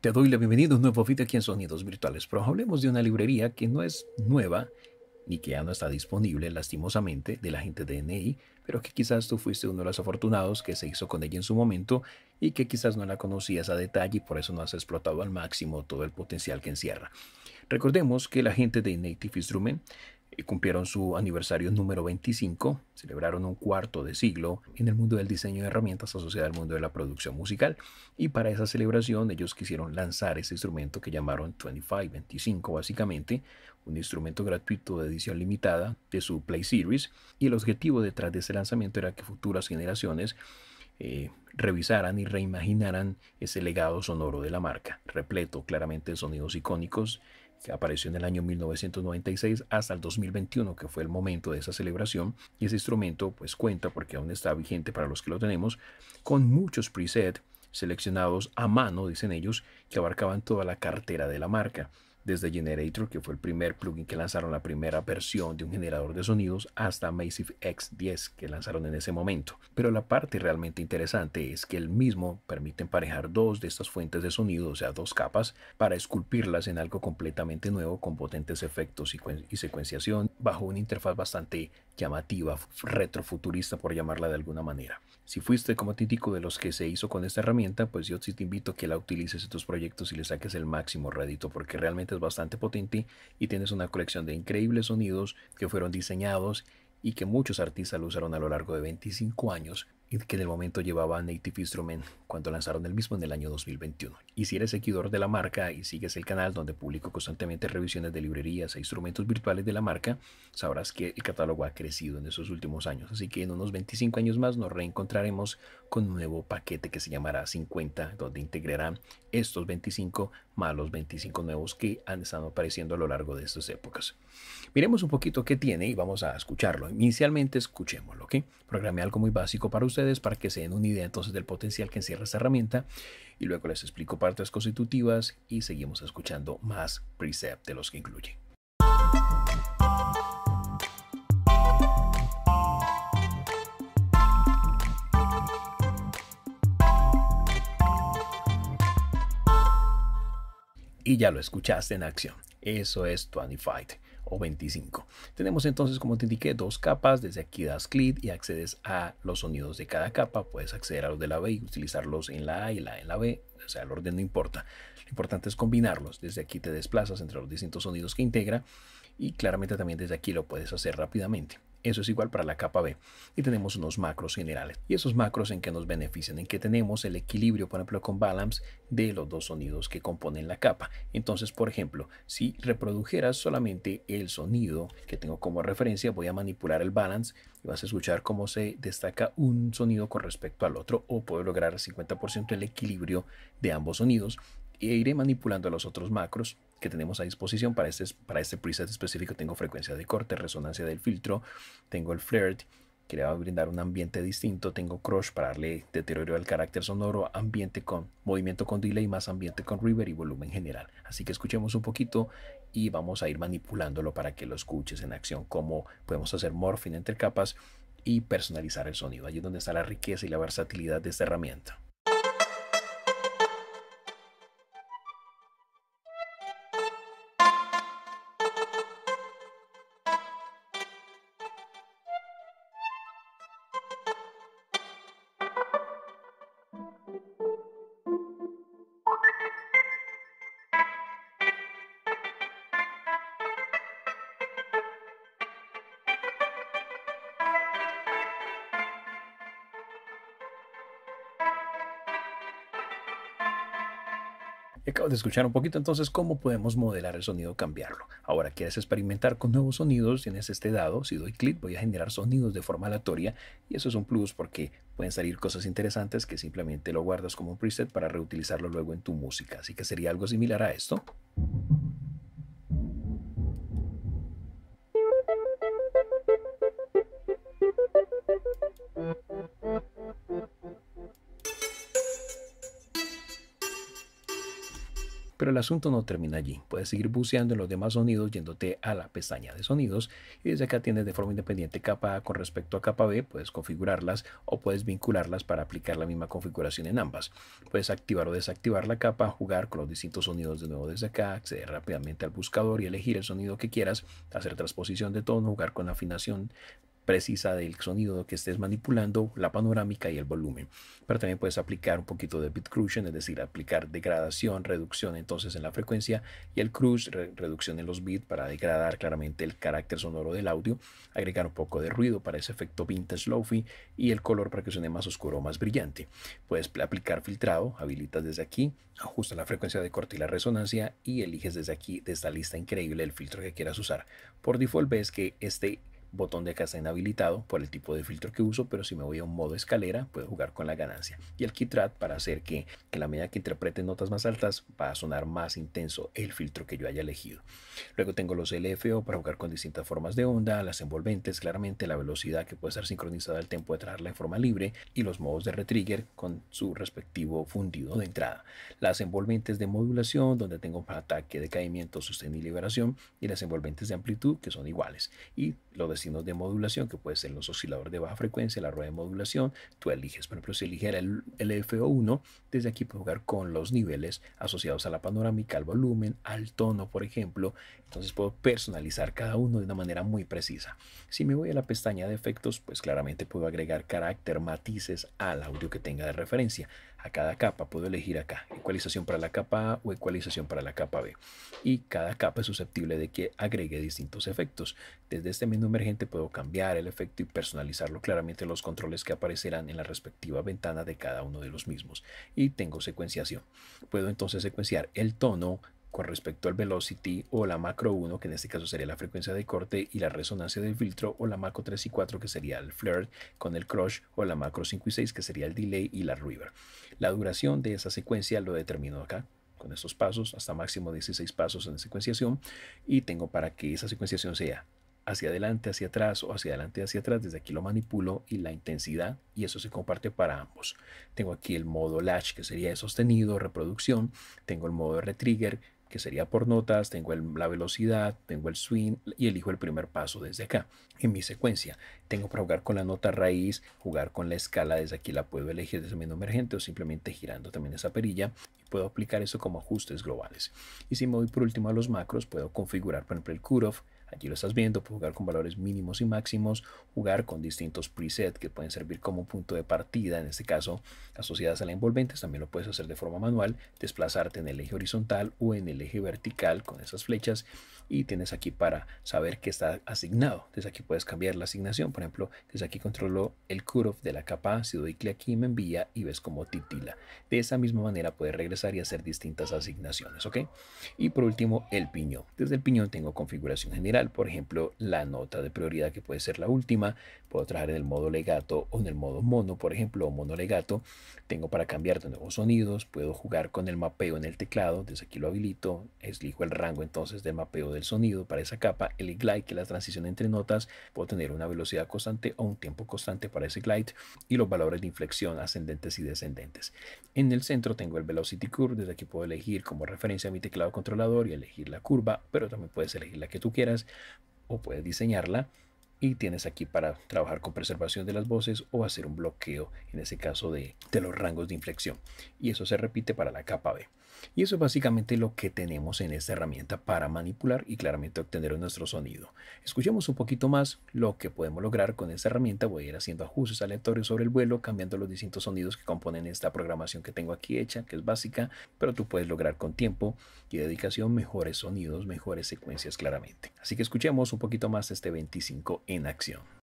Te doy la bienvenida a un nuevo video aquí en Sonidos Virtuales, pero hablemos de una librería que no es nueva ni que ya no está disponible, lastimosamente, de la gente de NI, pero que quizás tú fuiste uno de los afortunados que se hizo con ella en su momento y que quizás no la conocías a detalle y por eso no has explotado al máximo todo el potencial que encierra. Recordemos que la gente de Native Instrument cumplieron su aniversario número 25, celebraron un cuarto de siglo en el mundo del diseño de herramientas asociado al mundo de la producción musical. Y para esa celebración ellos quisieron lanzar ese instrumento que llamaron 25, 25 básicamente, un instrumento gratuito de edición limitada de su Play Series. Y el objetivo detrás de ese lanzamiento era que futuras generaciones eh, revisaran y reimaginaran ese legado sonoro de la marca, repleto claramente de sonidos icónicos que apareció en el año 1996 hasta el 2021, que fue el momento de esa celebración. Y ese instrumento pues cuenta, porque aún está vigente para los que lo tenemos, con muchos presets seleccionados a mano, dicen ellos, que abarcaban toda la cartera de la marca desde Generator, que fue el primer plugin que lanzaron la primera versión de un generador de sonidos, hasta Massive X10 que lanzaron en ese momento. Pero la parte realmente interesante es que el mismo permite emparejar dos de estas fuentes de sonido, o sea, dos capas, para esculpirlas en algo completamente nuevo con potentes efectos y, secuenciación bajo una interfaz bastante llamativa, retrofuturista por llamarla de alguna manera. Si fuiste como típico de los que se hizo con esta herramienta, pues yo sí te invito a que la utilices en tus proyectos y le saques el máximo rédito porque realmente es bastante potente y tienes una colección de increíbles sonidos que fueron diseñados y que muchos artistas lo usaron a lo largo de 25 años y que en el momento llevaba Native Instrument cuando lanzaron el mismo en el año 2021. Y si eres seguidor de la marca y sigues el canal donde publico constantemente revisiones de librerías e instrumentos virtuales de la marca, sabrás que el catálogo ha crecido en esos últimos años. Así que en unos 25 años más nos reencontraremos con un nuevo paquete que se llamará 50, donde integrarán estos 25 más los 25 nuevos que han estado apareciendo a lo largo de estas épocas. Miremos un poquito qué tiene y vamos a escucharlo. Inicialmente escuchémoslo, ¿ok? Programé algo muy básico para ustedes para que se den una idea entonces del potencial que encierra esta herramienta y luego les explico partes constitutivas y seguimos escuchando más preset de los que incluye. Y ya lo escuchaste en acción. Eso es 25 o 25. Tenemos entonces, como te indiqué, dos capas. Desde aquí das clic y accedes a los sonidos de cada capa. Puedes acceder a los de la B y utilizarlos en la A y la en la B. O sea, el orden no importa. Lo importante es combinarlos. Desde aquí te desplazas entre los distintos sonidos que integra y claramente también desde aquí lo puedes hacer rápidamente. Eso es igual para la capa B. Y tenemos unos macros generales. Y esos macros en que nos benefician, en que tenemos el equilibrio, por ejemplo, con balance de los dos sonidos que componen la capa. Entonces, por ejemplo, si reprodujeras solamente el sonido que tengo como referencia, voy a manipular el balance y vas a escuchar cómo se destaca un sonido con respecto al otro o puedo lograr 50% el equilibrio de ambos sonidos e iré manipulando los otros macros que tenemos a disposición para este, para este preset específico. Tengo frecuencia de corte, resonancia del filtro, tengo el flirt que le va a brindar un ambiente distinto, tengo crush para darle deterioro al carácter sonoro, ambiente con movimiento con delay, más ambiente con reverb y volumen general. Así que escuchemos un poquito y vamos a ir manipulándolo para que lo escuches en acción, cómo podemos hacer morphing entre capas y personalizar el sonido. Allí es donde está la riqueza y la versatilidad de esta herramienta. Acabo de escuchar un poquito entonces cómo podemos modelar el sonido, cambiarlo. Ahora, quieres experimentar con nuevos sonidos, tienes este dado, si doy clic voy a generar sonidos de forma aleatoria y eso es un plus porque pueden salir cosas interesantes que simplemente lo guardas como un preset para reutilizarlo luego en tu música. Así que sería algo similar a esto. El asunto no termina allí. Puedes seguir buceando en los demás sonidos yéndote a la pestaña de sonidos y desde acá tienes de forma independiente capa A con respecto a capa B, puedes configurarlas o puedes vincularlas para aplicar la misma configuración en ambas. Puedes activar o desactivar la capa, jugar con los distintos sonidos de nuevo desde acá, acceder rápidamente al buscador y elegir el sonido que quieras, hacer transposición de tono, jugar con afinación precisa del sonido que estés manipulando, la panorámica y el volumen. Pero también puedes aplicar un poquito de bitcrusion, es decir, aplicar degradación, reducción entonces en la frecuencia y el cruise, reducción en los bits para degradar claramente el carácter sonoro del audio, agregar un poco de ruido para ese efecto vintage lofi y el color para que suene más oscuro o más brillante. Puedes aplicar filtrado, habilitas desde aquí, ajusta la frecuencia de corte y la resonancia y eliges desde aquí, de esta lista increíble, el filtro que quieras usar. Por default ves que este botón de acá está inhabilitado por el tipo de filtro que uso, pero si me voy a un modo escalera, puedo jugar con la ganancia. Y el Kitrat para hacer que, que la medida que interprete notas más altas va a sonar más intenso el filtro que yo haya elegido. Luego tengo los LFO para jugar con distintas formas de onda, las envolventes, claramente la velocidad que puede estar sincronizada al tiempo de traerla en forma libre y los modos de retrigger con su respectivo fundido de entrada. Las envolventes de modulación, donde tengo ataque, decaimiento, sostén y liberación, y las envolventes de amplitud, que son iguales. Y lo de signos de modulación, que puede ser los osciladores de baja frecuencia, la rueda de modulación, tú eliges. Por ejemplo, si eligiera el, FO1, desde aquí puedo jugar con los niveles asociados a la panorámica, al volumen, al tono, por ejemplo. Entonces puedo personalizar cada uno de una manera muy precisa. Si me voy a la pestaña de efectos, pues claramente puedo agregar carácter, matices al audio que tenga de referencia a cada capa. Puedo elegir acá ecualización para la capa A o ecualización para la capa B. Y cada capa es susceptible de que agregue distintos efectos. Desde este menú emergente puedo cambiar el efecto y personalizarlo claramente los controles que aparecerán en la respectiva ventana de cada uno de los mismos. Y tengo secuenciación. Puedo entonces secuenciar el tono, con respecto al velocity o la macro 1, que en este caso sería la frecuencia de corte y la resonancia del filtro, o la macro 3 y 4, que sería el flirt con el crush, o la macro 5 y 6, que sería el delay y la river. La duración de esa secuencia lo determino acá con estos pasos, hasta máximo 16 pasos en secuenciación, y tengo para que esa secuenciación sea hacia adelante, hacia atrás o hacia adelante, hacia atrás. Desde aquí lo manipulo y la intensidad y eso se comparte para ambos. Tengo aquí el modo latch que sería de sostenido, reproducción. Tengo el modo retrigger que sería por notas, tengo la velocidad, tengo el swing y elijo el primer paso desde acá. En mi secuencia, tengo para jugar con la nota raíz, jugar con la escala, desde aquí la puedo elegir desde el menú emergente o simplemente girando también esa perilla y puedo aplicar eso como ajustes globales. Y si me voy por último a los macros, puedo configurar por ejemplo el cutoff, Aquí lo estás viendo, puedes jugar con valores mínimos y máximos, jugar con distintos presets que pueden servir como punto de partida, en este caso asociadas a la envolventes, también lo puedes hacer de forma manual, desplazarte en el eje horizontal o en el eje vertical con esas flechas y tienes aquí para saber que está asignado. Desde aquí puedes cambiar la asignación, por ejemplo, desde aquí controlo el cutoff de la capa, si doy clic aquí me envía y ves como titila. De esa misma manera puedes regresar y hacer distintas asignaciones, ¿ok? Y por último, el piñón. Desde el piñón tengo configuración general por ejemplo, la nota de prioridad que puede ser la última, puedo trabajar en el modo legato o en el modo mono, por ejemplo, o mono legato. Tengo para cambiar de nuevos sonidos, puedo jugar con el mapeo en el teclado, desde aquí lo habilito, elijo el rango entonces del mapeo del sonido para esa capa, el glide, que es la transición entre notas, puedo tener una velocidad constante o un tiempo constante para ese glide y los valores de inflexión ascendentes y descendentes. En el centro tengo el velocity curve, desde aquí puedo elegir como referencia mi teclado controlador y elegir la curva, pero también puedes elegir la que tú quieras o puedes diseñarla y tienes aquí para trabajar con preservación de las voces o hacer un bloqueo en ese caso de, de los rangos de inflexión y eso se repite para la capa B. Y eso es básicamente lo que tenemos en esta herramienta para manipular y claramente obtener nuestro sonido. Escuchemos un poquito más lo que podemos lograr con esta herramienta. Voy a ir haciendo ajustes aleatorios sobre el vuelo, cambiando los distintos sonidos que componen esta programación que tengo aquí hecha, que es básica, pero tú puedes lograr con tiempo y dedicación mejores sonidos, mejores secuencias claramente. Así que escuchemos un poquito más este 25 en acción.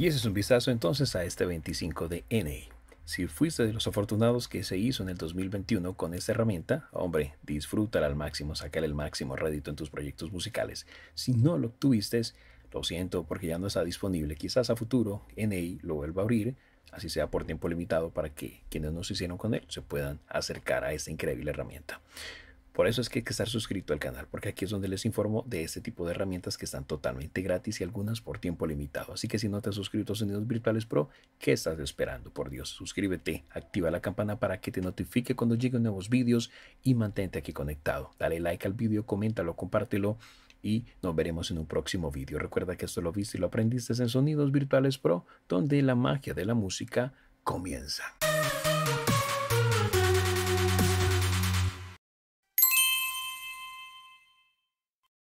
Y ese es un vistazo entonces a este 25 de NA. Si fuiste de los afortunados que se hizo en el 2021 con esta herramienta, hombre, disfrútala al máximo, sacar el máximo rédito en tus proyectos musicales. Si no lo tuviste, lo siento porque ya no está disponible. Quizás a futuro NA lo vuelva a abrir, así sea por tiempo limitado, para que quienes no se hicieron con él se puedan acercar a esta increíble herramienta. Por eso es que hay que estar suscrito al canal, porque aquí es donde les informo de este tipo de herramientas que están totalmente gratis y algunas por tiempo limitado. Así que si no te has suscrito a Sonidos Virtuales Pro, ¿qué estás esperando? Por Dios, suscríbete, activa la campana para que te notifique cuando lleguen nuevos vídeos y mantente aquí conectado. Dale like al vídeo, coméntalo, compártelo y nos veremos en un próximo vídeo. Recuerda que esto lo viste y lo aprendiste en Sonidos Virtuales Pro, donde la magia de la música comienza.